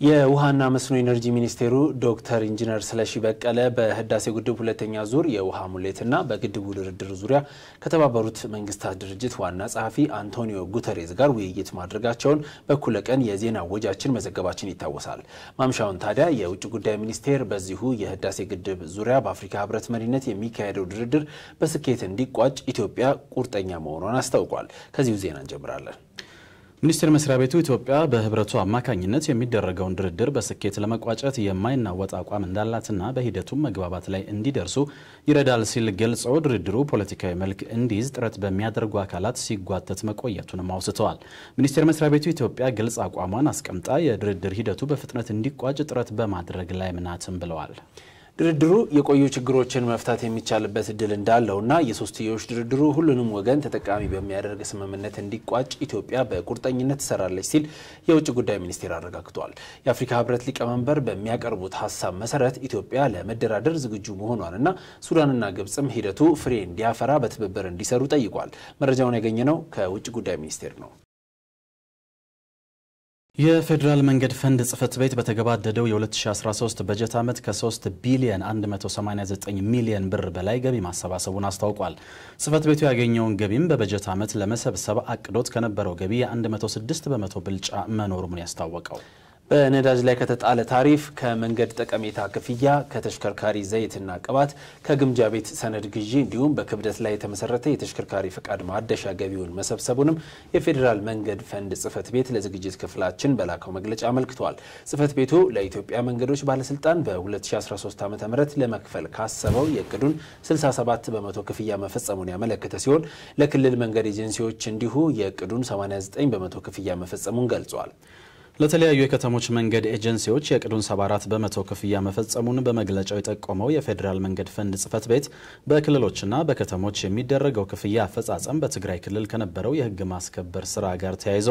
የውሃና መስኖ ኢነርጂ ሚኒስቴሩ ዶክተር ኢንጂነር ስለሺ በቀለ በህዳሴ ግድብ ሁለተኛ ዙር የውሃ ሙሌትና በግድቡ ድርድር ዙሪያ ከተባበሩት መንግስታት ድርጅት ዋና ጸሐፊ አንቶኒዮ ጉተሬዝ ጋር ውይይት ማድረጋቸውን በእኩለ ቀን የዜና እወጃችን መዘገባችን ይታወሳል። ማምሻውን ታዲያ የውጭ ጉዳይ ሚኒስቴር በዚሁ የህዳሴ ግድብ ዙሪያ በአፍሪካ ህብረት መሪነት የሚካሄደው ድርድር በስኬት እንዲቋጭ ኢትዮጵያ ቁርጠኛ መሆኗን አስታውቋል። ከዚሁ ዜና እንጀምራለን። ሚኒስቴር መስሪያ ቤቱ ኢትዮጵያ በህብረቱ አማካኝነት የሚደረገውን ድርድር በስኬት ለመቋጨት የማይናወጥ አቋም እንዳላትና በሂደቱም መግባባት ላይ እንዲደርሱ ይረዳል ሲል ገልጾ ድርድሩ ፖለቲካዊ መልክ እንዲይዝ ጥረት በሚያደርጉ አካላት ሲጓተት መቆየቱንም አውስተዋል። ሚኒስቴር መስሪያ ቤቱ ኢትዮጵያ ግልጽ አቋሟን አስቀምጣ የድርድር ሂደቱ በፍጥነት እንዲቋጭ ጥረት በማድረግ ላይ ምናትም ብለዋል። ድርድሩ የቆዩ ችግሮችን መፍታት የሚቻልበት እድል እንዳለውና የሶስትዮሽ ድርድሩ ሁሉንም ወገን ተጠቃሚ በሚያደርግ ስምምነት እንዲቋጭ ኢትዮጵያ በቁርጠኝነት ትሰራለች ሲል የውጭ ጉዳይ ሚኒስቴር አረጋግጧል። የአፍሪካ ህብረት ሊቀመንበር በሚያቀርቡት ሀሳብ መሰረት ኢትዮጵያ ለመደራደር ዝግጁ መሆኗንና ሱዳንና ግብፅም ሂደቱ ፍሬ እንዲያፈራ በትብብር እንዲሰሩ ጠይቋል። መረጃውን ያገኘነው ከውጭ ጉዳይ ሚኒስቴር ነው። የፌዴራል መንገድ ፈንድ ጽህፈት ቤት በተገባደደው የ2013 በጀት ዓመት ከ3 ቢሊዮን 189 ሚሊዮን ብር በላይ ገቢ ማሰባሰቡን አስታውቋል። ጽህፈት ቤቱ ያገኘውን ገቢም በበጀት ዓመት ለመሰብሰብ አቅዶት ከነበረው ገቢ የ106 በመቶ ብልጫ መኖሩን ያስታወቀው በነዳጅ ላይ ከተጣለ ታሪፍ፣ ከመንገድ ጠቀሜታ ክፍያ፣ ከተሽከርካሪ ዘይትና ቅባት፣ ከግምጃ ቤት ሰነድ ግዢ እንዲሁም በክብደት ላይ የተመሰረተ የተሽከርካሪ ፈቃድ ማደሻ ገቢውን መሰብሰቡንም የፌዴራል መንገድ ፈንድ ጽህፈት ቤት ለዝግጅት ክፍላችን በላከው መግለጫ አመልክቷል። ጽህፈት ቤቱ ለኢትዮጵያ መንገዶች ባለስልጣን በ2013 ዓ ም ለመክፈል ካሰበው የእቅዱን 67 በመቶ ክፍያ መፈጸሙን ያመለከተ ሲሆን ለክልል መንገድ ኤጀንሲዎች እንዲሁ የእቅዱን 89 በመቶ ክፍያ መፈጸሙን ገልጿል። ለተለያዩ የከተሞች መንገድ ኤጀንሲዎች የእቅዱን 74 በመቶ ክፍያ መፈጸሙን በመግለጫው የጠቆመው የፌዴራል መንገድ ፈንድ ጽህፈት ቤት በክልሎችና በከተሞች የሚደረገው ክፍያ አፈጻጸም በትግራይ ክልል ከነበረው የህግ ማስከበር ስራ ጋር ተያይዞ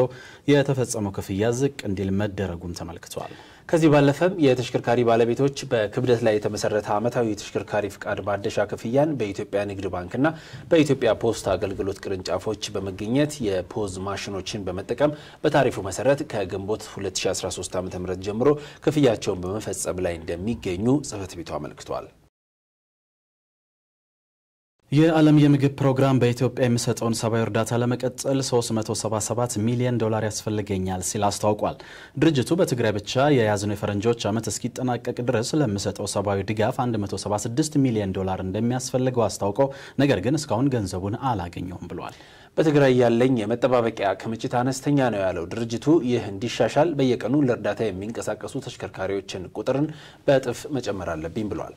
የተፈጸመው ክፍያ ዝቅ እንዲል መደረጉም ተመልክቷል። ከዚህ ባለፈም የተሽከርካሪ ባለቤቶች በክብደት ላይ የተመሰረተ ዓመታዊ የተሽከርካሪ ፍቃድ ማደሻ ክፍያን በኢትዮጵያ ንግድ ባንክና በኢትዮጵያ ፖስታ አገልግሎት ቅርንጫፎች በመገኘት የፖዝ ማሽኖችን በመጠቀም በታሪፉ መሰረት ከግንቦት 2013 ዓ.ም ጀምሮ ክፍያቸውን በመፈጸም ላይ እንደሚገኙ ጽህፈት ቤቱ አመልክቷል። የዓለም የምግብ ፕሮግራም በኢትዮጵያ የሚሰጠውን ሰብአዊ እርዳታ ለመቀጠል 377 ሚሊዮን ዶላር ያስፈልገኛል ሲል አስታውቋል። ድርጅቱ በትግራይ ብቻ የያዝነው የፈረንጆች ዓመት እስኪጠናቀቅ ድረስ ለሚሰጠው ሰብአዊ ድጋፍ 176 ሚሊዮን ዶላር እንደሚያስፈልገው አስታውቀው ነገር ግን እስካሁን ገንዘቡን አላገኘውም ብሏል። በትግራይ ያለኝ የመጠባበቂያ ክምችት አነስተኛ ነው ያለው ድርጅቱ ይህ እንዲሻሻል በየቀኑ ለእርዳታ የሚንቀሳቀሱ ተሽከርካሪዎችን ቁጥርን በእጥፍ መጨመር አለብኝ ብሏል።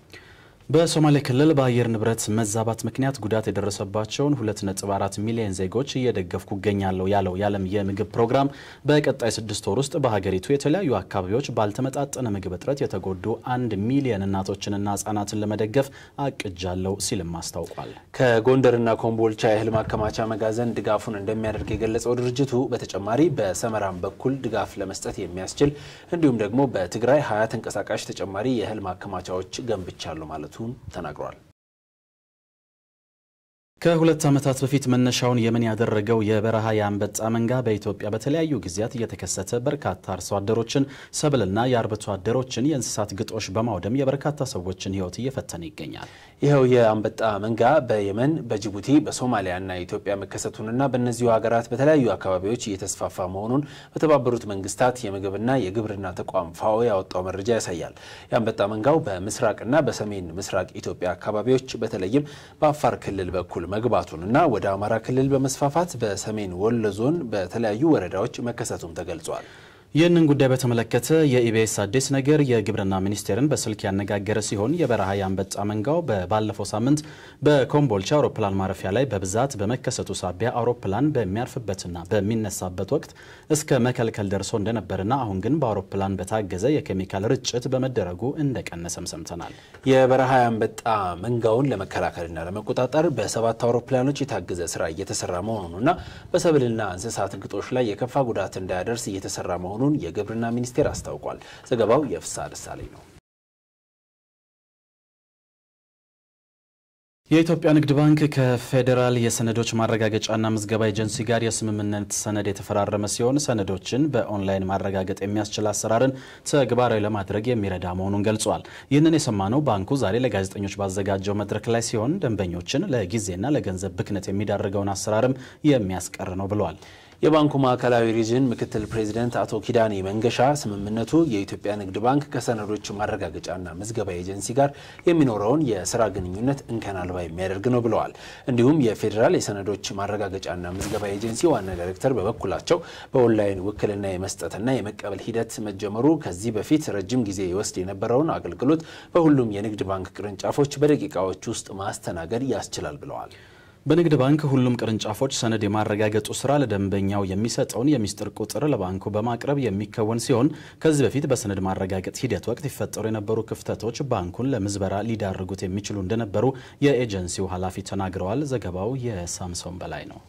በሶማሌ ክልል በአየር ንብረት መዛባት ምክንያት ጉዳት የደረሰባቸውን 2.4 ሚሊዮን ዜጎች እየደገፍኩ እገኛለሁ ያለው የዓለም የምግብ ፕሮግራም በቀጣይ ስድስት ወር ውስጥ በሀገሪቱ የተለያዩ አካባቢዎች ባልተመጣጠነ ምግብ እጥረት የተጎዱ አንድ ሚሊዮን እናቶችንና ህጻናትን ለመደገፍ አቅጃለሁ ሲልም አስታውቋል። ከጎንደርና ኮምቦልቻ የእህል ማከማቻ መጋዘን ድጋፉን እንደሚያደርግ የገለጸው ድርጅቱ በተጨማሪ በሰመራም በኩል ድጋፍ ለመስጠት የሚያስችል እንዲሁም ደግሞ በትግራይ ሀያ ተንቀሳቃሽ ተጨማሪ የእህል ማከማቻዎች ገንብቻለሁ ማለቱ ተናግሯል። ከሁለት ዓመታት በፊት መነሻውን የመን ያደረገው የበረሃ የአንበጣ መንጋ በኢትዮጵያ በተለያዩ ጊዜያት እየተከሰተ በርካታ አርሶ አደሮችን ሰብልና የአርብቶ አደሮችን የእንስሳት ግጦሽ በማውደም የበርካታ ሰዎችን ሕይወት እየፈተነ ይገኛል። ይኸው የአንበጣ መንጋ በየመን፣ በጅቡቲ፣ በሶማሊያና ኢትዮጵያ መከሰቱንና በእነዚሁ ሀገራት በተለያዩ አካባቢዎች እየተስፋፋ መሆኑን በተባበሩት መንግስታት የምግብና የግብርና ተቋም ፋኦ ያወጣው መረጃ ያሳያል። የአንበጣ መንጋው በምስራቅና በሰሜን ምስራቅ ኢትዮጵያ አካባቢዎች በተለይም በአፋር ክልል በኩል መግባቱንና ወደ አማራ ክልል በመስፋፋት በሰሜን ወሎ ዞን በተለያዩ ወረዳዎች መከሰቱም ተገልጿል። ይህንን ጉዳይ በተመለከተ የኢቢኤስ አዲስ ነገር የግብርና ሚኒስቴርን በስልክ ያነጋገረ ሲሆን የበረሃ የአንበጣ መንጋው በባለፈው ሳምንት በኮምቦልቻ አውሮፕላን ማረፊያ ላይ በብዛት በመከሰቱ ሳቢያ አውሮፕላን በሚያርፍበትና በሚነሳበት ወቅት እስከ መከልከል ደርሶ እንደነበርና አሁን ግን በአውሮፕላን በታገዘ የኬሚካል ርጭት በመደረጉ እንደቀነሰም ሰምተናል። የበረሃ የአንበጣ መንጋውን ለመከላከልና ለመቆጣጠር በሰባት አውሮፕላኖች የታገዘ ስራ እየተሰራ መሆኑንና በሰብልና እንስሳት ግጦሽ ላይ የከፋ ጉዳት እንዳያደርስ እየተሰራ መሆኑን የግብርና ሚኒስቴር አስታውቋል። ዘገባው የፍስሐ ደሳለኝ ነው። የኢትዮጵያ ንግድ ባንክ ከፌዴራል የሰነዶች ማረጋገጫና ምዝገባ ኤጀንሲ ጋር የስምምነት ሰነድ የተፈራረመ ሲሆን ሰነዶችን በኦንላይን ማረጋገጥ የሚያስችል አሰራርን ተግባራዊ ለማድረግ የሚረዳ መሆኑን ገልጿል። ይህንን የሰማነው ባንኩ ዛሬ ለጋዜጠኞች ባዘጋጀው መድረክ ላይ ሲሆን ደንበኞችን ለጊዜና ለገንዘብ ብክነት የሚዳርገውን አሰራርም የሚያስቀር ነው ብለዋል። የባንኩ ማዕከላዊ region ምክትል ፕሬዚደንት አቶ ኪዳኔ መንገሻ ስምምነቱ የኢትዮጵያ ንግድ ባንክ ከሰነዶች ማረጋገጫና ምዝገባ ኤጀንሲ ጋር የሚኖረውን የስራ ግንኙነት እንከን አልባ የሚያደርግ ነው ብለዋል። እንዲሁም የፌዴራል የሰነዶች ማረጋገጫና ምዝገባ ኤጀንሲ ዋና ዳይሬክተር በበኩላቸው በኦንላይን ውክልና የመስጠትና የመቀበል ሂደት መጀመሩ ከዚህ በፊት ረጅም ጊዜ ይወስድ የነበረውን አገልግሎት በሁሉም የንግድ ባንክ ቅርንጫፎች በደቂቃዎች ውስጥ ማስተናገድ ያስችላል ብለዋል። በንግድ ባንክ ሁሉም ቅርንጫፎች ሰነድ የማረጋገጡ ስራ ለደንበኛው የሚሰጠውን የሚስጥር ቁጥር ለባንኩ በማቅረብ የሚከወን ሲሆን ከዚህ በፊት በሰነድ ማረጋገጥ ሂደት ወቅት ይፈጠሩ የነበሩ ክፍተቶች ባንኩን ለምዝበራ ሊዳርጉት የሚችሉ እንደነበሩ የኤጀንሲው ኃላፊ ተናግረዋል። ዘገባው የሳምሶን በላይ ነው።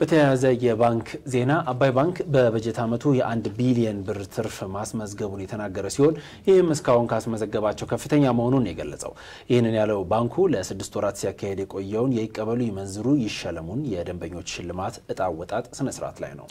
በተያያዘ የባንክ ዜና አባይ ባንክ በበጀት ዓመቱ የአንድ ቢሊየን ብር ትርፍ ማስመዝገቡን የተናገረ ሲሆን ይህም እስካሁን ካስመዘገባቸው ከፍተኛ መሆኑን የገለጸው ይህንን ያለው ባንኩ ለስድስት ወራት ሲያካሄድ የቆየውን የይቀበሉ ይመንዝሩ ይሸለሙን የደንበኞች ሽልማት እጣ አወጣጥ ስነስርዓት ላይ ነው።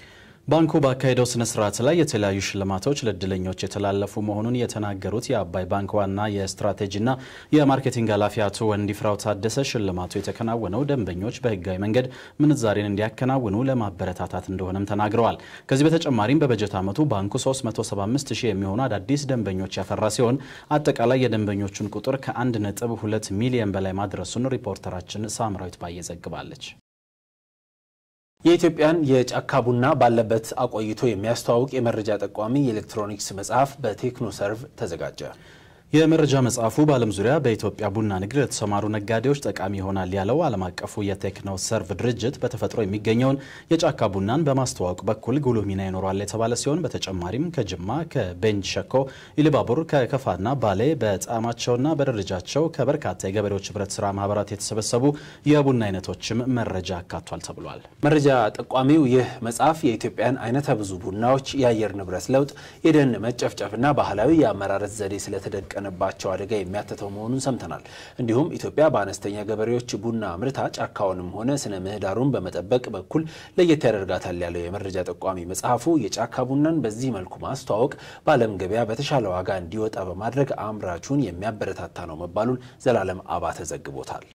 ባንኩ ባካሄደው ስነ ስርዓት ላይ የተለያዩ ሽልማቶች ለእድለኞች የተላለፉ መሆኑን የተናገሩት የአባይ ባንክ ዋና የስትራቴጂና የማርኬቲንግ ኃላፊ አቶ ወንዲፍራው ታደሰ ሽልማቱ የተከናወነው ደንበኞች በህጋዊ መንገድ ምንዛሬን እንዲያከናውኑ ለማበረታታት እንደሆነም ተናግረዋል። ከዚህ በተጨማሪም በበጀት ዓመቱ ባንኩ 375 ሺህ የሚሆኑ አዳዲስ ደንበኞች ያፈራ ሲሆን አጠቃላይ የደንበኞቹን ቁጥር ከ1.2 ሚሊዮን በላይ ማድረሱን ሪፖርተራችን ሳምራዊት ባየ ዘግባለች። የኢትዮጵያን የጫካ ቡና ባለበት አቆይቶ የሚያስተዋውቅ የመረጃ ጠቋሚ የኤሌክትሮኒክስ መጽሐፍ በቴክኖ ሰርቭ ተዘጋጀ። የመረጃ መጽሐፉ በዓለም ዙሪያ በኢትዮጵያ ቡና ንግድ ለተሰማሩ ነጋዴዎች ጠቃሚ ይሆናል ያለው ዓለም አቀፉ የቴክኖ ሰርቭ ድርጅት በተፈጥሮ የሚገኘውን የጫካ ቡናን በማስተዋወቅ በኩል ጉልህ ሚና ይኖረዋል የተባለ ሲሆን በተጨማሪም ከጅማ፣ ከቤንች ሸኮ፣ ኢሉባቡር፣ ከከፋና ባሌ በጣዕማቸውና በደረጃቸው ከበርካታ የገበሬዎች ህብረት ስራ ማህበራት የተሰበሰቡ የቡና አይነቶችም መረጃ አካቷል ተብሏል። መረጃ ጠቋሚው ይህ መጽሐፍ የኢትዮጵያን አይነተ ብዙ ቡናዎች፣ የአየር ንብረት ለውጥ፣ የደን መጨፍጨፍና ባህላዊ የአመራረት ዘዴ ስለተደቀ ነባቸው አደጋ የሚያትተው መሆኑን ሰምተናል። እንዲሁም ኢትዮጵያ በአነስተኛ ገበሬዎች ቡና አምርታ ጫካውንም ሆነ ስነ ምህዳሩን በመጠበቅ በኩል ለየት ያደርጋታል ያለው የመረጃ ጠቋሚ መጽሐፉ የጫካ ቡናን በዚህ መልኩ ማስተዋወቅ በዓለም ገበያ በተሻለ ዋጋ እንዲወጣ በማድረግ አምራቹን የሚያበረታታ ነው መባሉን ዘላለም አባተ ዘግቦታል።